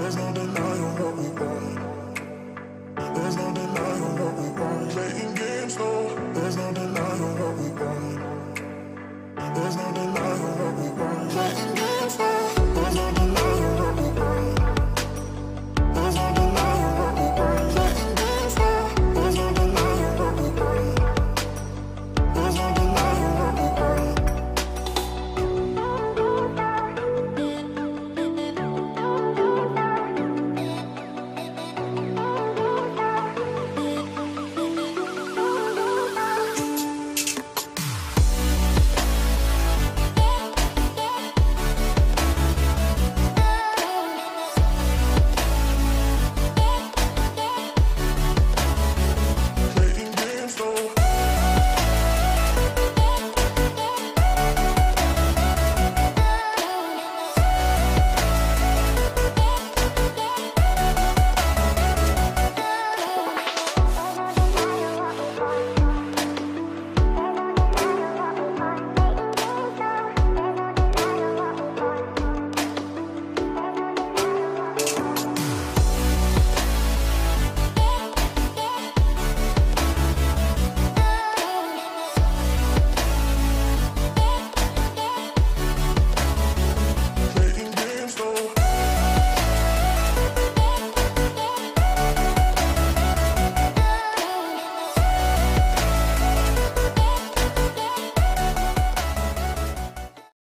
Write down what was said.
There's no denying what we want.